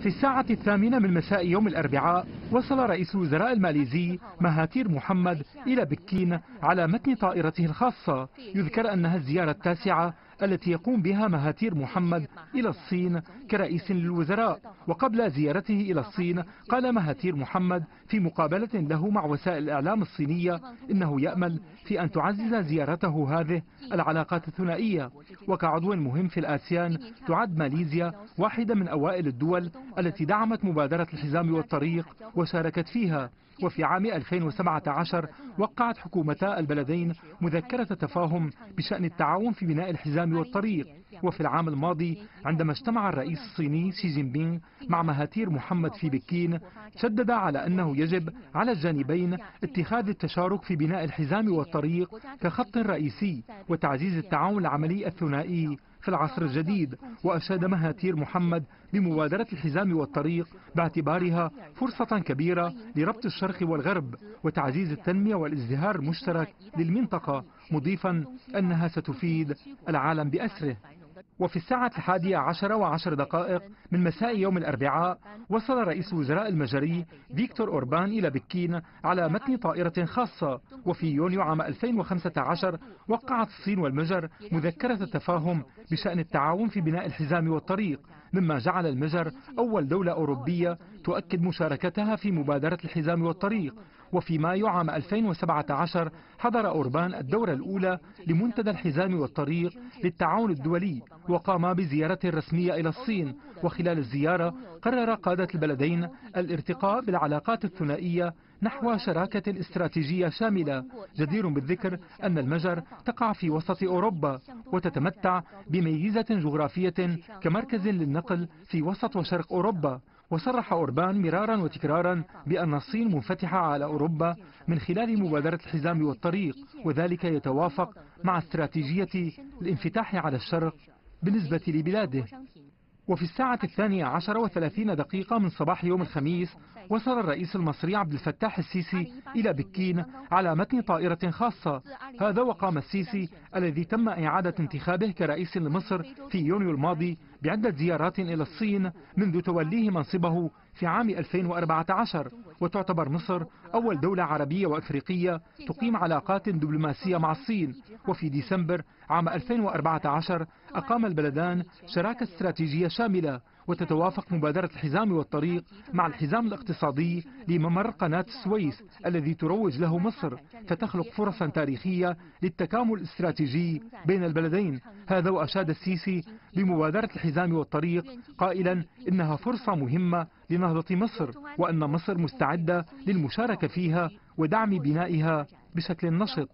في الساعة الثامنة من مساء يوم الأربعاء وصل رئيس الوزراء الماليزي مهاتير محمد إلى بكين على متن طائرته الخاصة. يذكر أنها الزيارة التاسعة التي يقوم بها مهاتير محمد إلى الصين كرئيس للوزراء. وقبل زيارته إلى الصين قال مهاتير محمد في مقابلة له مع وسائل الإعلام الصينية إنه يأمل في أن تعزز زيارته هذه العلاقات الثنائية. وكعضو مهم في الآسيان تعد ماليزيا واحدة من أوائل الدول التي دعمت مبادرة الحزام والطريق وشاركت فيها. وفي عام 2017 وقعت حكومتا البلدين مذكرة تفاهم بشأن التعاون في بناء الحزام والطريق. وفي العام الماضي عندما اجتمع الرئيس الصيني شي جين بينغ مع مهاتير محمد في بكين شدد على أنه يجب على الجانبين اتخاذ التشارك في بناء الحزام والطريق كخط رئيسي وتعزيز التعاون العملي الثنائي. في العصر الجديد وأشاد مهاتير محمد بمبادرة الحزام والطريق باعتبارها فرصة كبيرة لربط الشرق والغرب وتعزيز التنمية والازدهار المشترك للمنطقة مضيفا أنها ستفيد العالم بأسره. وفي الساعة الحادية عشر وعشر دقائق من مساء يوم الأربعاء وصل رئيس الوزراء المجري فيكتور أوربان إلى بكين على متن طائرة خاصة. وفي يونيو عام 2015 وقعت الصين والمجر مذكرة تفاهم بشأن التعاون في بناء الحزام والطريق مما جعل المجر أول دولة أوروبية تؤكد مشاركتها في مبادرة الحزام والطريق. وفي مايو عام 2017 حضر أوربان الدورة الأولى لمنتدى الحزام والطريق للتعاون الدولي وقام بزيارة رسمية إلى الصين. وخلال الزيارة قرر قادة البلدين الارتقاء بالعلاقات الثنائية نحو شراكة استراتيجية شاملة. جدير بالذكر أن المجر تقع في وسط أوروبا وتتمتع بميزة جغرافية كمركز للنقل في وسط وشرق أوروبا. وصرح أوربان مرارا وتكرارا بأن الصين منفتحة على أوروبا من خلال مبادرة الحزام والطريق وذلك يتوافق مع استراتيجية الانفتاح على الشرق بالنسبة لبلاده. وفي الساعة الثانية عشر وثلاثين دقيقة من صباح يوم الخميس وصل الرئيس المصري عبد الفتاح السيسي إلى بكين على متن طائرة خاصة. هذا وقام السيسي الذي تم إعادة انتخابه كرئيس لمصر في يونيو الماضي بعدة زيارات إلى الصين منذ توليه منصبه في عام 2014 وتعتبر مصر أول دولة عربية وأفريقية تقيم علاقات دبلوماسية مع الصين. وفي ديسمبر عام 2014 أقام البلدان شراكة استراتيجية شاملة وتتوافق مبادرة الحزام والطريق مع الحزام الاقتصادي لممر قناة السويس الذي تروج له مصر فتخلق فرصا تاريخية للتكامل الاستراتيجي بين البلدين. هذا وأشاد السيسي بمبادرة الحزام والطريق قائلا إنها فرصة مهمة لنهضة مصر وأن مصر مستعدة للمشاركة فيها ودعم بنائها بشكل نشط.